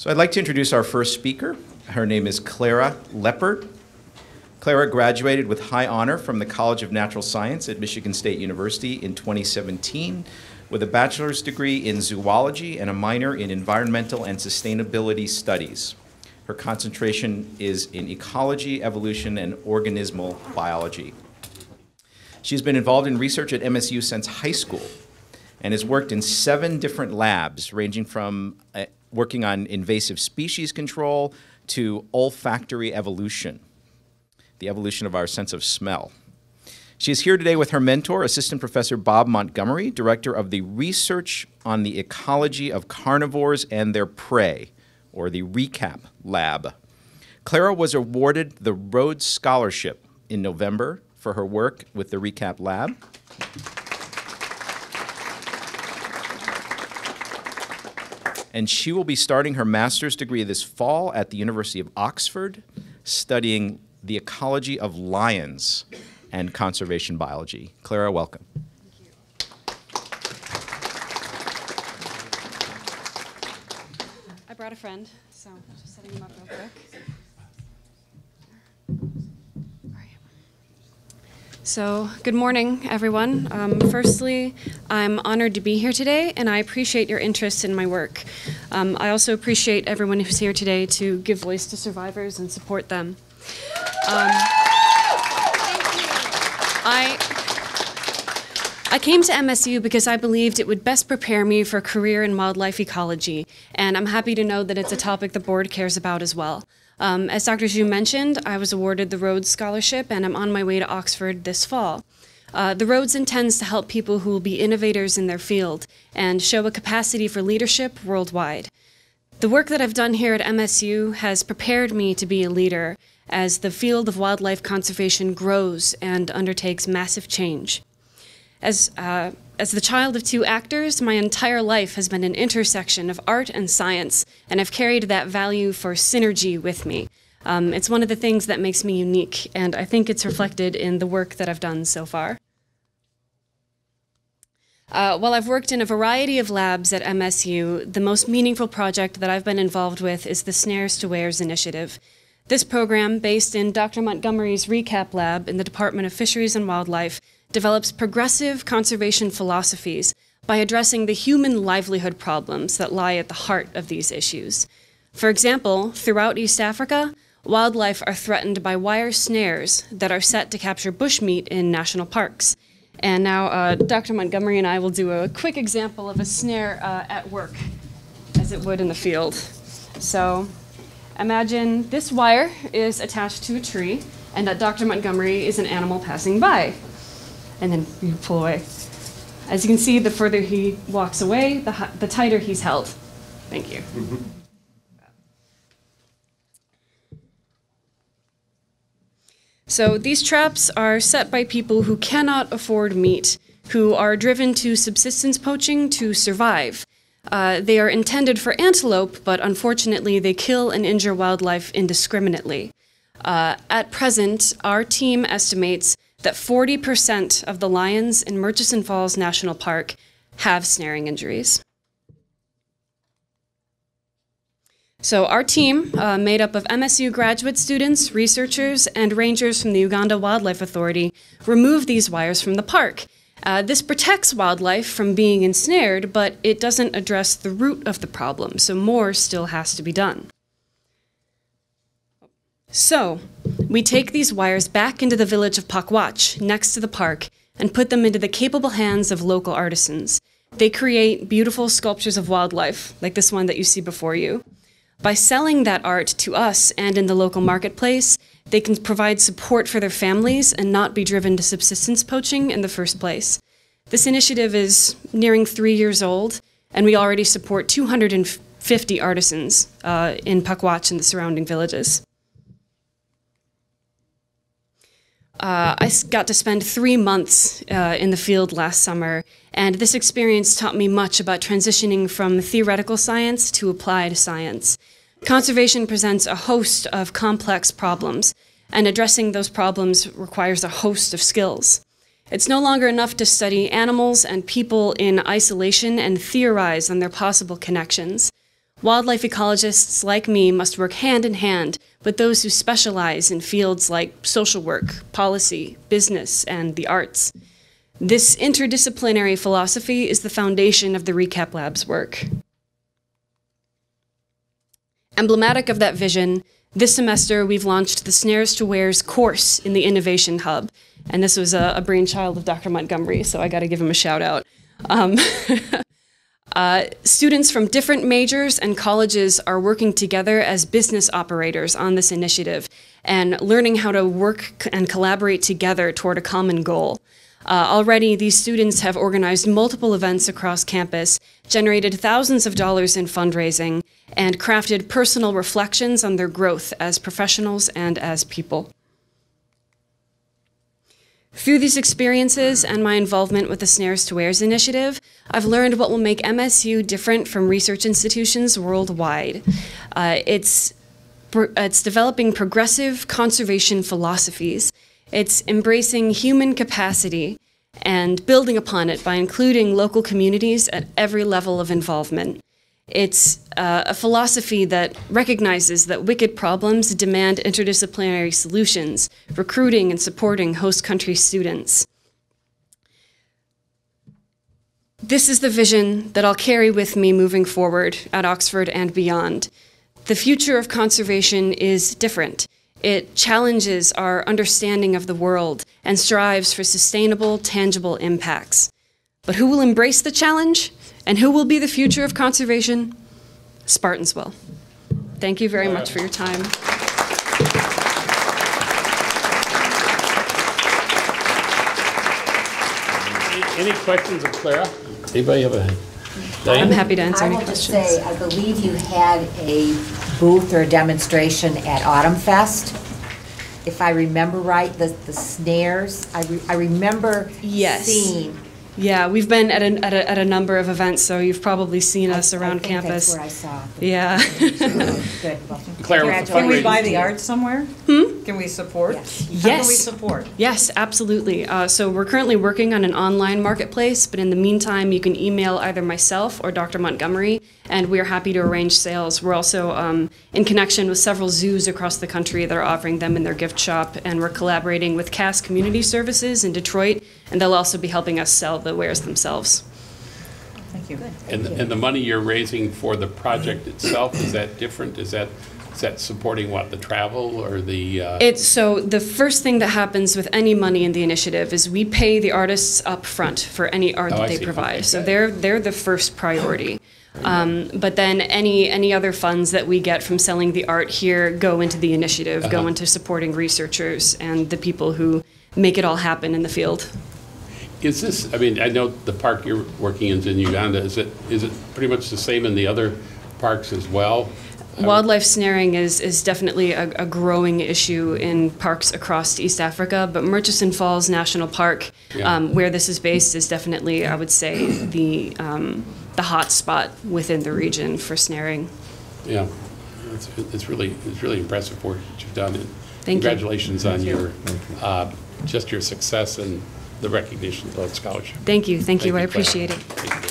So I'd like to introduce our first speaker. Her name is Clara Lepard. Clara graduated with high honor from the College of Natural Science at Michigan State University in 2017 with a bachelor's degree in zoology and a minor in environmental and sustainability studies. Her concentration is in ecology, evolution, and organismal biology. She's been involved in research at MSU since high school and has worked in seven different labs, ranging from uh, working on invasive species control to olfactory evolution, the evolution of our sense of smell. She is here today with her mentor, Assistant Professor Bob Montgomery, Director of the Research on the Ecology of Carnivores and Their Prey, or the RECAP Lab. Clara was awarded the Rhodes Scholarship in November for her work with the RECAP Lab. And she will be starting her master's degree this fall at the University of Oxford, studying the ecology of lions and conservation biology. Clara, welcome. Thank you. I brought a friend, so just setting him up real quick. So, good morning, everyone. Um, firstly, I'm honored to be here today, and I appreciate your interest in my work. Um, I also appreciate everyone who's here today to give voice to survivors and support them. Um, I, I came to MSU because I believed it would best prepare me for a career in wildlife ecology, and I'm happy to know that it's a topic the board cares about as well. Um, as Dr. Zhu mentioned, I was awarded the Rhodes Scholarship and I'm on my way to Oxford this fall. Uh, the Rhodes intends to help people who will be innovators in their field and show a capacity for leadership worldwide. The work that I've done here at MSU has prepared me to be a leader as the field of wildlife conservation grows and undertakes massive change. As, uh, as the child of two actors, my entire life has been an intersection of art and science, and I've carried that value for synergy with me. Um, it's one of the things that makes me unique, and I think it's reflected in the work that I've done so far. Uh, while I've worked in a variety of labs at MSU, the most meaningful project that I've been involved with is the Snares to Wares initiative. This program, based in Dr. Montgomery's RECAP lab in the Department of Fisheries and Wildlife, develops progressive conservation philosophies by addressing the human livelihood problems that lie at the heart of these issues. For example, throughout East Africa, wildlife are threatened by wire snares that are set to capture bushmeat in national parks. And now uh, Dr. Montgomery and I will do a quick example of a snare uh, at work, as it would in the field. So imagine this wire is attached to a tree, and that Dr. Montgomery is an animal passing by and then you pull away. As you can see, the further he walks away, the, the tighter he's held. Thank you. So these traps are set by people who cannot afford meat, who are driven to subsistence poaching to survive. Uh, they are intended for antelope, but unfortunately, they kill and injure wildlife indiscriminately. Uh, at present, our team estimates that 40% of the lions in Murchison Falls National Park have snaring injuries. So, our team, uh, made up of MSU graduate students, researchers, and rangers from the Uganda Wildlife Authority, removed these wires from the park. Uh, this protects wildlife from being ensnared, but it doesn't address the root of the problem, so more still has to be done. So, we take these wires back into the village of Pakwach, next to the park, and put them into the capable hands of local artisans. They create beautiful sculptures of wildlife, like this one that you see before you. By selling that art to us and in the local marketplace, they can provide support for their families and not be driven to subsistence poaching in the first place. This initiative is nearing three years old, and we already support 250 artisans uh, in Pakwach and the surrounding villages. Uh, I got to spend three months uh, in the field last summer, and this experience taught me much about transitioning from theoretical science to applied science. Conservation presents a host of complex problems, and addressing those problems requires a host of skills. It's no longer enough to study animals and people in isolation and theorize on their possible connections. Wildlife ecologists like me must work hand in hand with those who specialize in fields like social work, policy, business, and the arts. This interdisciplinary philosophy is the foundation of the Recap Lab's work. Emblematic of that vision, this semester we've launched the Snares to Wares course in the Innovation Hub. And this was a, a brainchild of Dr. Montgomery, so I got to give him a shout out. Um, uh, students from different majors and colleges are working together as business operators on this initiative and learning how to work and collaborate together toward a common goal. Uh, already, these students have organized multiple events across campus, generated thousands of dollars in fundraising, and crafted personal reflections on their growth as professionals and as people. Through these experiences and my involvement with the Snares to Wares initiative, I've learned what will make MSU different from research institutions worldwide. Uh, it's, it's developing progressive conservation philosophies it's embracing human capacity and building upon it by including local communities at every level of involvement. It's uh, a philosophy that recognizes that wicked problems demand interdisciplinary solutions, recruiting and supporting host country students. This is the vision that I'll carry with me moving forward at Oxford and beyond. The future of conservation is different. It challenges our understanding of the world and strives for sustainable, tangible impacts. But who will embrace the challenge and who will be the future of conservation? Spartans will. Thank you very much for your time. Any questions of Clara? Anybody have a? I'm happy to answer I any want to questions. say, I believe you had a booth or a demonstration at Autumn Fest. If I remember right, the, the snares, I, re- I remember Yes. seeing. Yeah, we've been at a, at a, at a number of events, so you've probably seen us I- I around think campus. That's where I saw. the- Yeah. Good, well, Claire, with the. Can we buy fundraising- the art somewhere? Hmm? Can we support? Yes. How can we support? Yes, absolutely. Uh, so we're currently working on an online marketplace, but in the meantime, you can email either myself or Dr. Montgomery, and we are happy to arrange sales. We're also um, in connection with several zoos across the country that are offering them in their gift shop, and we're collaborating with Cass Community Services in Detroit, and they'll also be helping us sell the wares themselves. Thank you. Good. And, and the money you're raising for the project itself, is that different? Is that, is that supporting what, the travel or the? uh, It's so the first thing that happens with any money in the initiative is we pay the artists up front for any art Oh, that I they see. provide. Okay, So they're they're the first priority. Um, but then any any other funds that we get from selling the art here go into the initiative, go Uh-huh. into supporting researchers and the people who make it all happen in the field. Is this, I mean, I know the park you're working in is in Uganda. Is it, is it pretty much the same in the other parks as well? Wildlife snaring is, is definitely a, a growing issue in parks across East Africa, but Murchison Falls National Park, Yeah. um, where this is based, is definitely, I would say, the, um, the hot spot within the region for snaring. Yeah. It's, it's really, it's really impressive work that you've done. and Thank you. Congratulations on your, uh, just your success and the recognition of the scholarship. Thank you, thank you, Thank I you, Claire. appreciate it.